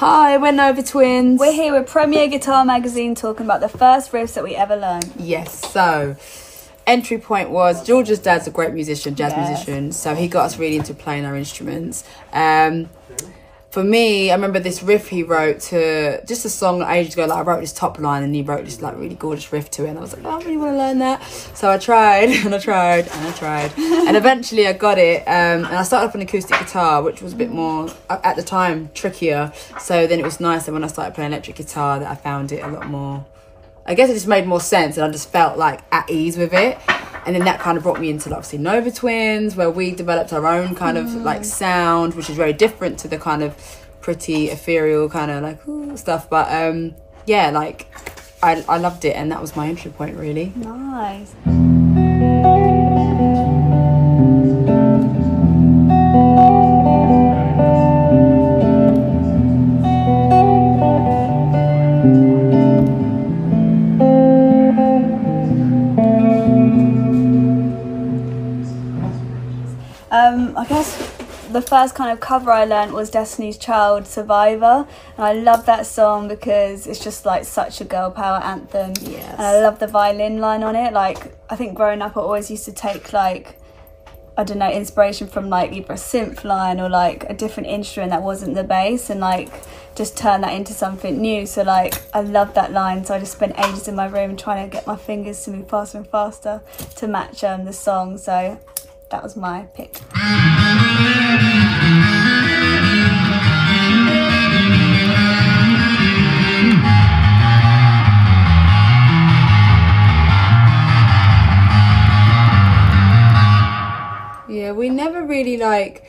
Hi, we're Nova Twins. We're here with Premier Guitar Magazine talking about the first riffs that we ever learned. Yes, so entry point was George's dad's a great musician, jazz Yes. musician, so he got us really into playing our instruments. Um, for me, I remember this riff he wrote to just a song ages ago. Like I wrote this top line, and he wrote this like really gorgeous riff to it, and I was like, oh, I really want to learn that. So I tried and I tried and I tried, and eventually I got it. Um, and I started off an acoustic guitar, which was a bit more at the time trickier. So then it was nice that when I started playing electric guitar, that I found it a lot more. I guess it just made more sense, and I just felt like at ease with it. And then that kind of brought me into obviously Nova Twins, where we developed our own kind of like sound, which is very different to the kind of pretty ethereal kind of like ooh, stuff. But um, yeah, like I I loved it, and that was my entry point really. Nice. Um, I guess the first kind of cover I learned was Destiny's Child Survivor, and I love that song because it's just like such a girl power anthem. Yes. And I love the violin line on it. Like I think growing up, I always used to take like I don't know inspiration from like either a synth line or like a different instrument that wasn't the bass, and like just turn that into something new. So like I love that line. So I just spent ages in my room trying to get my fingers to move faster and faster to match um, the song. So that was my pick. Yeah, we never really like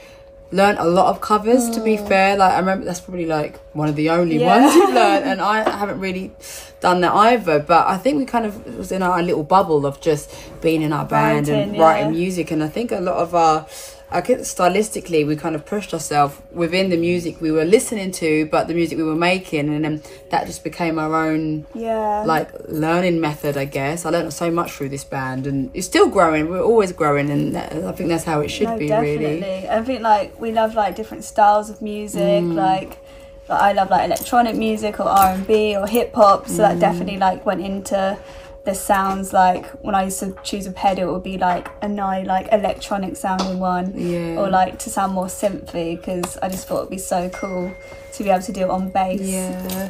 learned a lot of covers. To be oh. fair, like I remember that's probably like one of the only Yeah. ones we've learned, and I haven't really done that either. But I think we kind of was in our little bubble of just being in our band and Writing, writing yeah. music, and I think a lot of our. I guess stylistically, we kind of pushed ourselves within the music we were listening to, but the music we were making, and then that just became our own Yeah. like learning method i guess i learned so much through this band and it's still growing we're always growing and that, i think that's how it should no, be definitely. really I think like we love like different styles of music. Mm. Like, like I love like electronic music or R and B or hip hop. So Mm. that definitely like went into the sounds. Like when I used to choose a pedal, it would be like a nice like electronic sounding one, Yeah. or like to sound more synthy because I just thought it'd be so cool to be able to do it on bass. yeah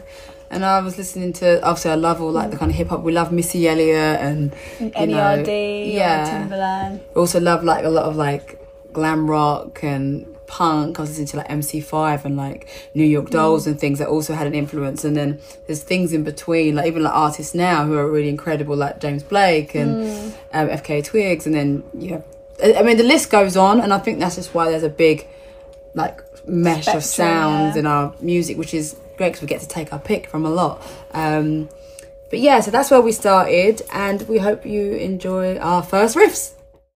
and i was listening to obviously i love all like the kind of hip-hop we love missy elliott and you know, NERD, yeah or Timbaland. we also love like a lot of like glam rock and punk i was listening to like mc5 and like new york dolls and things that also had an influence. And then there's things in between like even like artists now who are really incredible like james blake and um, FKA twigs. And then you have I- mean the list goes on and i think that's just why there's a big like mesh of sounds yeah. in our music which is great because we get to take our pick from a lot. Um but yeah so that's where we started and we hope you enjoy our first riffs